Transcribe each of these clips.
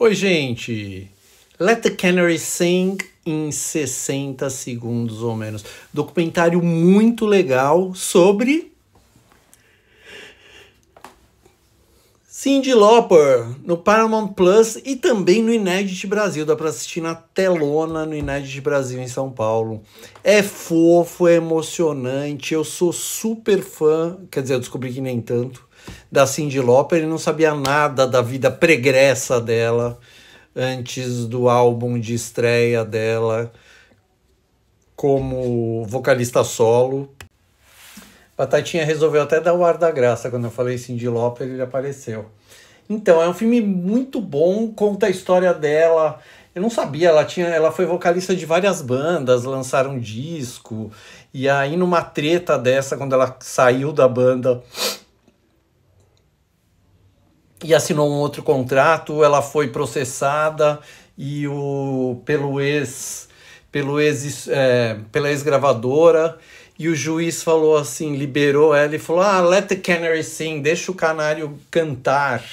Oi, gente! Let the Canary Sing em 60 segundos ou menos. Documentário muito legal sobre. Cindy Lauper no Paramount Plus e também no Inédit Brasil. Dá para assistir na telona no Inédit Brasil em São Paulo. É fofo, é emocionante. Eu sou super fã, quer dizer, eu descobri que nem tanto, da Cindy Lauper e não sabia nada da vida pregressa dela antes do álbum de estreia dela como vocalista solo. Batatinha resolveu até dar o ar da graça quando eu falei Cindy Lauper, ele apareceu. Então, é um filme muito bom, conta a história dela. Eu não sabia, ela tinha, ela foi vocalista de várias bandas, lançaram um disco. E aí numa treta dessa, quando ela saiu da banda, e assinou um outro contrato, ela foi processada e o pelo ex pelo ex é, pela ex gravadora e o juiz falou assim liberou ela e falou ah let the canary sing deixa o canário cantar.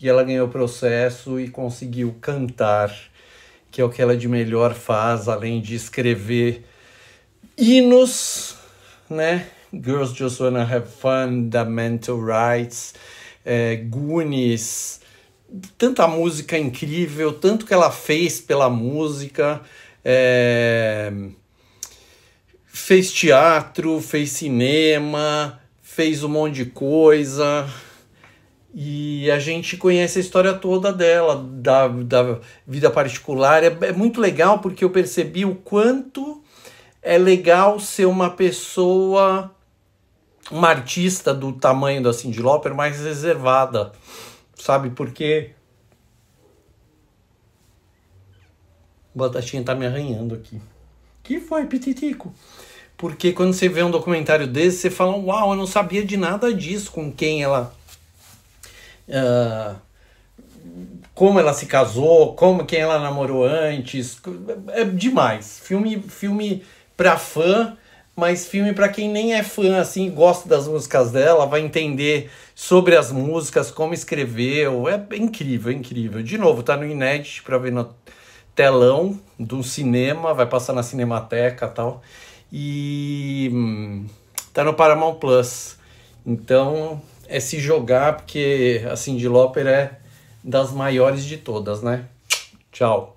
E ela ganhou o processo e conseguiu cantar que é o que ela de melhor faz além de escrever hinos né? Girls just wanna have fun the mental rights é, Goonies, tanta música incrível, tanto que ela fez pela música, é, fez teatro, fez cinema, fez um monte de coisa. E a gente conhece a história toda dela, da, da vida particular. É, é muito legal porque eu percebi o quanto é legal ser uma pessoa uma artista do tamanho da Cyndi Lauper mais reservada, sabe? Porque Batatinha tá me arranhando aqui. Que foi, Pititico? Porque quando você vê um documentário desse, você fala, uau, eu não sabia de nada disso, com quem ela... Uh, como ela se casou, como quem ela namorou antes, é demais. Filme, filme pra fã, mas filme para quem nem é fã assim, gosta das músicas dela, vai entender sobre as músicas, como escreveu, é incrível, é incrível. De novo, tá no Inédit para ver no telão do cinema, vai passar na Cinemateca, tal. E hum, tá no Paramount Plus. Então, é se jogar porque a Cindy Lauper é das maiores de todas, né? Tchau.